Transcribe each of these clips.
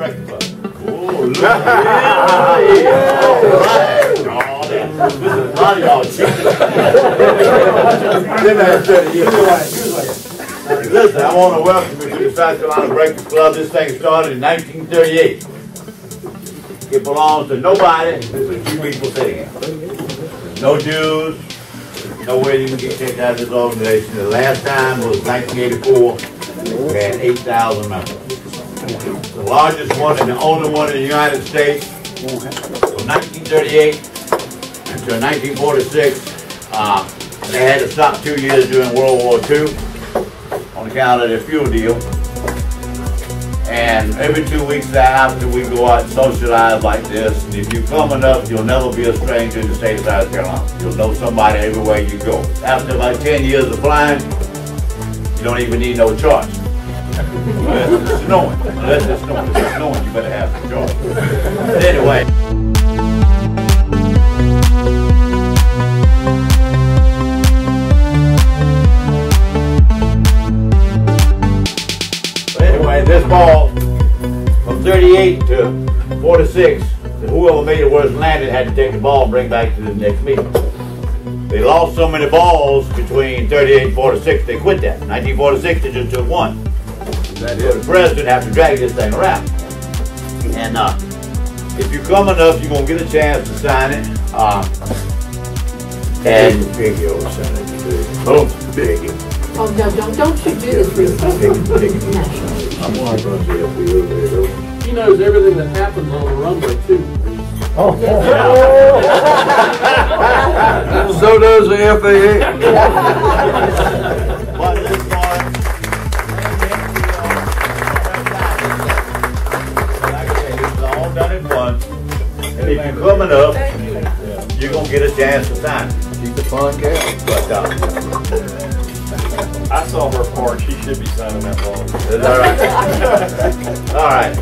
Breakfast Oh, look. Yeah. All right. Oh, this is y'all ass dirty, you. Listen, I want to welcome you to the South Carolina Breakfast Club. This thing started in 1938. It belongs to nobody. There's a few people sitting here. No Jews, No way you can get kicked out of this organization. The last time was 1984. We had 8,000 members. Largest one and the only one in the United States from 1938 until 1946. Uh, they had to stop two years during World War II on account of their fuel deal. And every two weeks thereafter, we go out and socialize like this. And if you come enough, you'll never be a stranger in the state of South Carolina. You'll know somebody everywhere you go. After about 10 years of flying, you don't even need no choice. It's snowing. Unless it's snowing. It's snowing, you better have the choice. But anyway. This ball from 38 to 46, whoever made it worse landed had to take the ball and bring back to the next meeting. They lost so many balls between 38 and 46, they quit that. 1946, they just took one. So the president have to drag this thing around. And uh, if you come enough, you're gonna get a chance to sign it. Uh, and Biggie will sign it, too. boom. Biggie. Oh, no, don't, don't you do this, please. I'm gonna see if there. He knows everything that happens on the runway too. Oh so does the FAA. if you're coming up, you're gonna get a chance to sign. Keep the fun going. But uh, I saw her part. She should be signing that ball. Is all right? all right.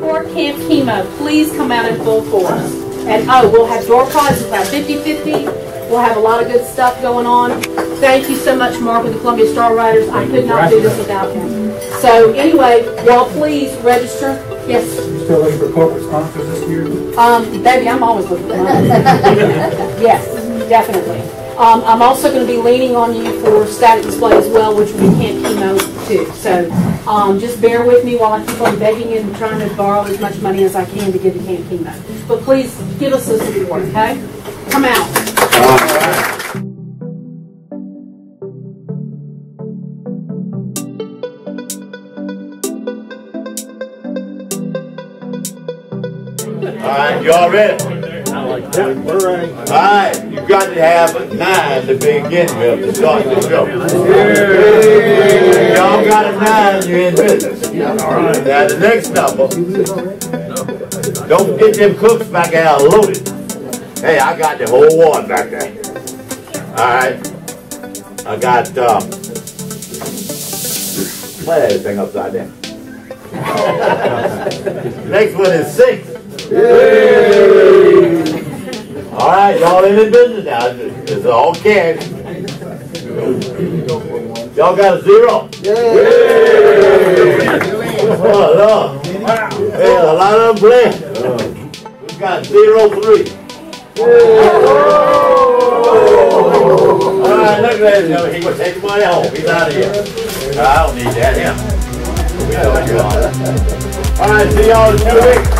For Camp Chemo, please come out in full force. And oh, we'll have door prizes by 50-50. We'll have a lot of good stuff going on. Thank you so much, Mark, with the Columbia Star Riders. I could not do this without him. So anyway, y'all please register. Yes, You Still looking for corporate sponsors this year? um, baby, I'm always looking for money. Yes, definitely. Um, I'm also gonna be leaning on you for static display as well, which we can't chemo too. So, um, just bear with me while I keep on begging and trying to borrow as much money as I can to give to Camp Chemo. But please, give us a support, okay? Come out. All right, y'all ready? All right, you got to have a nine to begin with to start the show. Y'all got a nine, you're in business. Now, the next number, don't get them cooks back out loaded. Hey, I got the whole one back there. All right, I got, uh, play that thing upside down. Next one is six. All right, y'all in the business now. It's all cash. Y'all got a zero? Oh, Lord. Hey, a lot of them playing. We got zero three. All right, look at him. He was taking money home. He's out of here. I don't need that. Him. All right, see y'all in two weeks.